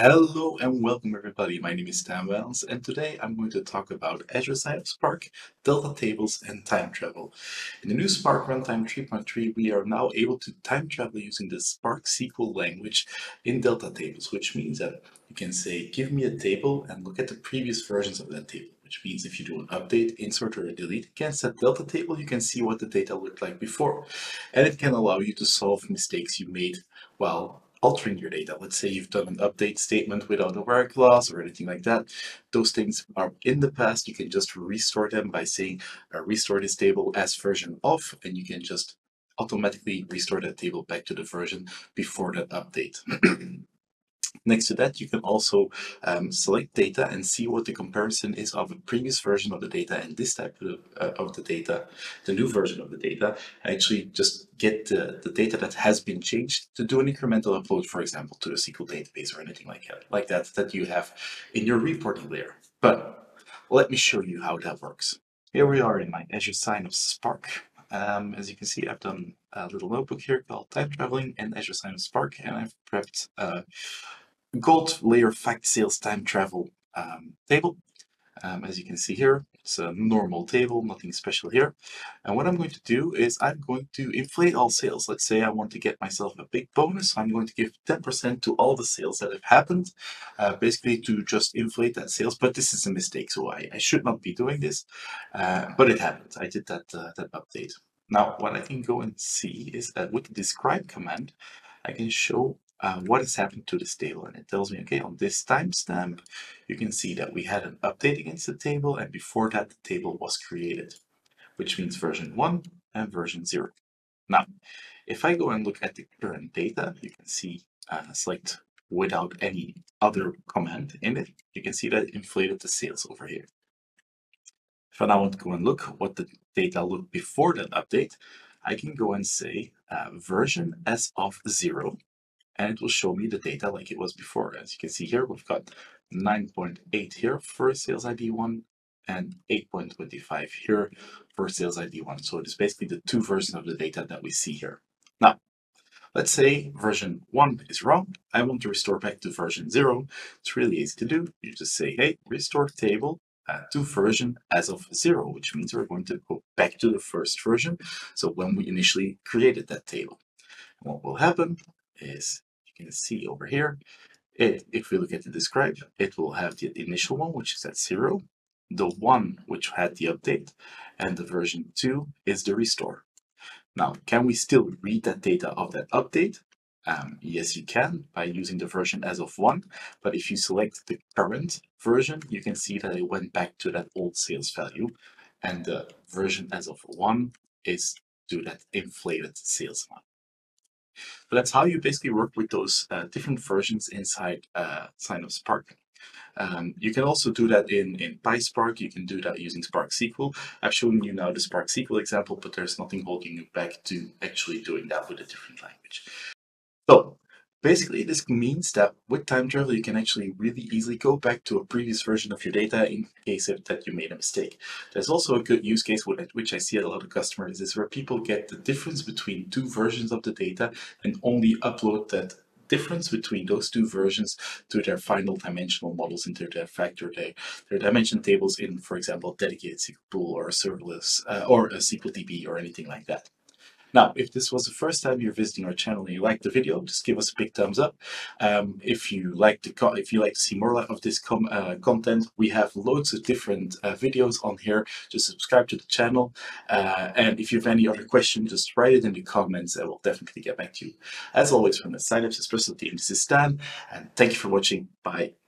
Hello and welcome everybody. My name is Stijn Wynants and today I'm going to talk about Azure Synapse Spark, Delta Tables and time travel. In the new Spark Runtime 3.3 we are now able to time travel using the Spark SQL language in Delta Tables, which means that you can say give me a table and look at the previous versions of that table. Which means if you do an update, insert or a delete against that delta table, you can see what the data looked like before. And it can allow you to solve mistakes you made while altering your data. Let's say you've done an update statement without a where clause or anything like that. Those things are in the past. You can just restore them by saying uh, restore this table as version of, and you can just automatically restore that table back to the version before that update. Next to that, you can also um, select data and see what the comparison is of a previous version of the data and this type of, uh, of the data, the new version of the data. Actually, just get the, the data that has been changed to do an incremental upload, for example, to the SQL database or anything like that, like that, that you have in your reporting layer. But let me show you how that works. Here we are in my Azure Synapse Spark. Um, as you can see, I've done a little notebook here called Time Traveling and Azure Synapse Spark, and I've prepped uh, gold layer fact sales time travel um, table. Um, as you can see here, it's a normal table, nothing special here. And what I'm going to do is I'm going to inflate all sales. Let's say I want to get myself a big bonus. I'm going to give 10% to all the sales that have happened, uh, basically to just inflate that sales. But this is a mistake, so I, I should not be doing this. Uh, but it happened. I did that, uh, that update. Now, what I can go and see is that with the describe command, I can show uh, what has happened to this table? And it tells me okay on this timestamp you can see that we had an update against the table and before that the table was created which means version 1 and version 0 now if I go and look at the current data you can see uh, select without any other command in it. You can see that it inflated the sales over here. If I now want to go and look what the data looked before that update I can go and say uh, version as of 0 and it will show me the data like it was before. As you can see here, we've got 9.8 here for sales ID 1 and 8.25 here for sales ID 1. So it is basically the two versions of the data that we see here. Now, let's say version 1 is wrong. I want to restore back to version 0. It's really easy to do. You just say, hey, restore table uh, to version as of 0, which means we're going to go back to the first version. So when we initially created that table. What will happen is can see over here, it, if we look at the describe, it will have the initial one, which is at zero, the one which had the update, and the version two is the restore. Now, can we still read that data of that update? Um, yes, you can by using the version as of one, but if you select the current version, you can see that it went back to that old sales value, and the version as of one is to that inflated sales amount. But that's how you basically work with those uh, different versions inside uh, Synapse Spark. Um, you can also do that in, in PySpark. You can do that using Spark SQL. I've shown you now the Spark SQL example, but there's nothing holding you back to actually doing that with a different language. Basically, this means that with time travel, you can actually really easily go back to a previous version of your data in case of that you made a mistake. There's also a good use case which I see at a lot of customers, is where people get the difference between two versions of the data and only upload that difference between those two versions to their final dimensional models into their factor their, their dimension tables in, for example, dedicated SQL pool or a serverless uh, or a SQL DB or anything like that. Now, if this was the first time you're visiting our channel and you like the video, just give us a big thumbs up. Um, if you like to if you like to see more of this uh, content, we have loads of different uh, videos on here. Just subscribe to the channel. Uh, and if you have any other questions, just write it in the comments and we'll definitely get back to you. As always, from the Synapse Espresso team, this is Stijn, and thank you for watching. Bye.